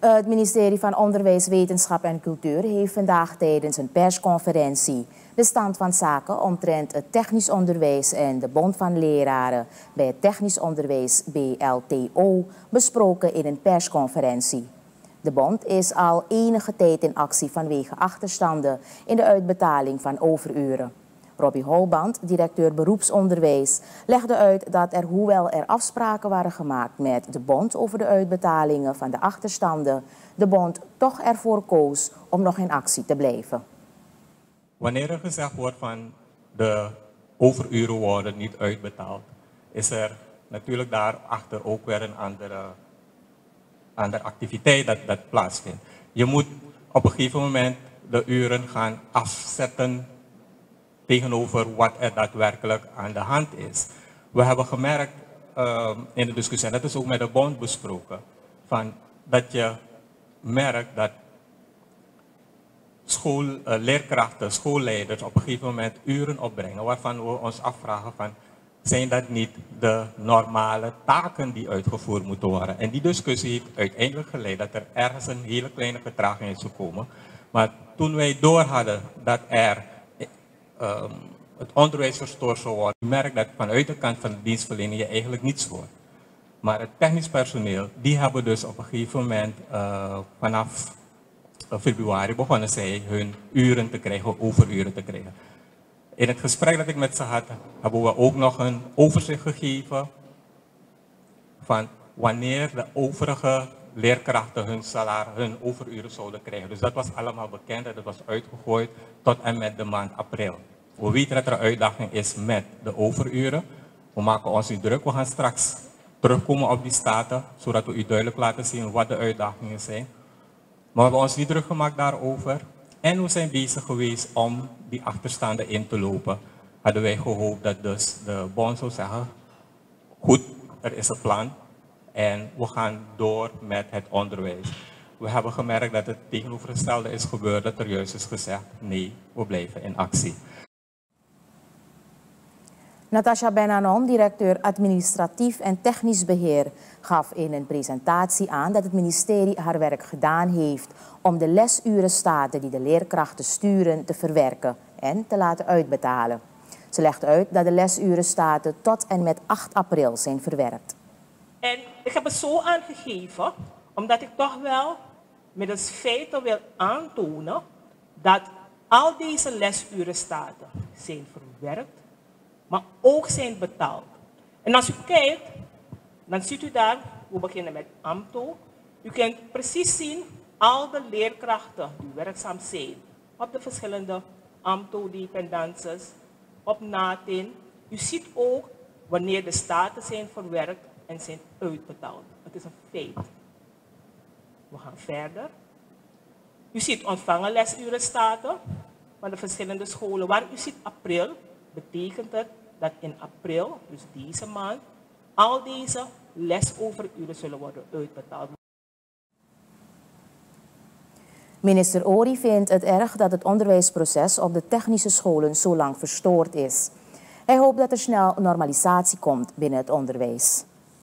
Het ministerie van Onderwijs, Wetenschap en Cultuur heeft vandaag tijdens een persconferentie de stand van zaken omtrent het technisch onderwijs en de Bond van Leraren bij het technisch onderwijs BLTO besproken in een persconferentie. De bond is al enige tijd in actie vanwege achterstanden in de uitbetaling van overuren. Robbie Holband, directeur beroepsonderwijs, legde uit dat er, hoewel er afspraken waren gemaakt met de bond over de uitbetalingen van de achterstanden, de bond toch ervoor koos om nog in actie te blijven. Wanneer er gezegd wordt van de overuren worden niet uitbetaald, is er natuurlijk daarachter ook weer een andere, andere activiteit dat, dat plaatsvindt. Je moet op een gegeven moment de uren gaan afzetten tegenover wat er daadwerkelijk aan de hand is. We hebben gemerkt uh, in de discussie, en dat is ook met de bond besproken, van dat je merkt dat school, uh, leerkrachten, schoolleiders op een gegeven moment uren opbrengen waarvan we ons afvragen van zijn dat niet de normale taken die uitgevoerd moeten worden. En die discussie heeft uiteindelijk geleid dat er ergens een hele kleine vertraging is gekomen. Maar toen wij door hadden dat er um, het onderwijs verstoord zou worden, je merkt dat vanuit de kant van de dienstverlening je eigenlijk niets hoort. Maar het technisch personeel, die hebben dus op een gegeven moment uh, vanaf uh, februari begonnen zij hun uren te krijgen, overuren te krijgen. In het gesprek dat ik met ze had, hebben we ook nog een overzicht gegeven van wanneer de overige leerkrachten hun salaris, hun overuren zouden krijgen. Dus dat was allemaal bekend en dat was uitgegooid tot en met de maand april. We weten dat er een uitdaging is met de overuren. We maken ons nu druk. We gaan straks terugkomen op die staten, zodat we u duidelijk laten zien wat de uitdagingen zijn. Maar we hebben ons niet druk gemaakt daarover. En we zijn bezig geweest om die achterstanden in te lopen. Hadden wij gehoopt dat dus de bond zou zeggen, goed, er is een plan en we gaan door met het onderwijs. We hebben gemerkt dat het tegenovergestelde is gebeurd, dat er juist is gezegd, nee, we blijven in actie. Natasha Benanon, directeur administratief en technisch beheer, gaf in een presentatie aan dat het ministerie haar werk gedaan heeft om de lesurenstaten die de leerkrachten sturen te verwerken en te laten uitbetalen. Ze legt uit dat de lesurenstaten tot en met 8 april zijn verwerkt. En ik heb het zo aangegeven, omdat ik toch wel middels feiten wil aantonen dat al deze lesurenstaten zijn verwerkt maar ook zijn betaald. En als u kijkt, dan ziet u daar, we beginnen met AMTO. U kunt precies zien al de leerkrachten die werkzaam zijn op de verschillende AMTO-dependences, op NATIN. U ziet ook wanneer de staten zijn verwerkt en zijn uitbetaald. Het is een feit. We gaan verder. U ziet ontvangen lesuren staten van de verschillende scholen. Waar u ziet april, betekent het dat in april, dus deze maand, al deze lesoveruren zullen worden uitbetaald. Minister Ori vindt het erg dat het onderwijsproces op de technische scholen zo lang verstoord is. Hij hoopt dat er snel normalisatie komt binnen het onderwijs.